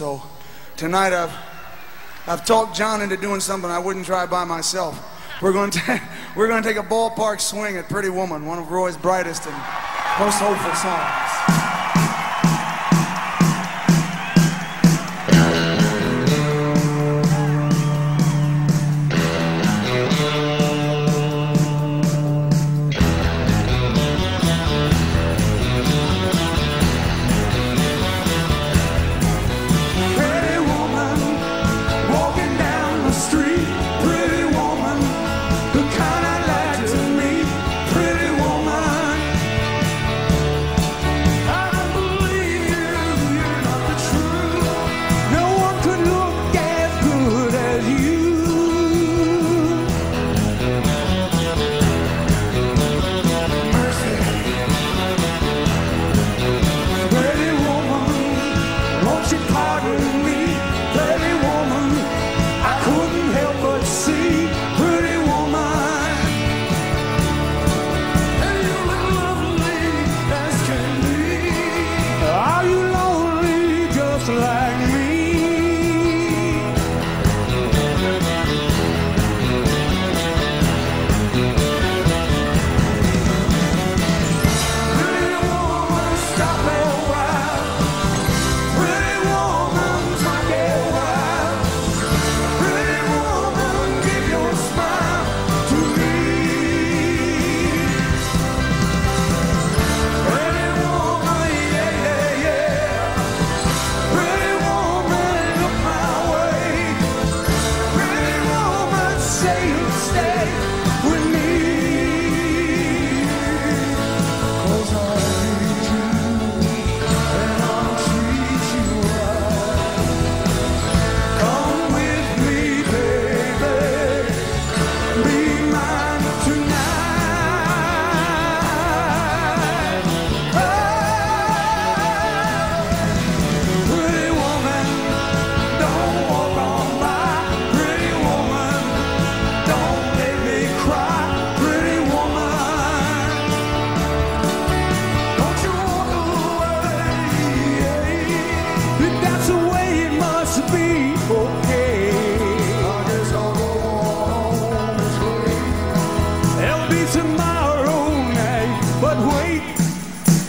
So tonight I've, I've talked John into doing something I wouldn't try by myself. We're going, to we're going to take a ballpark swing at Pretty Woman, one of Roy's brightest and most hopeful songs.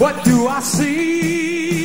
What do I see?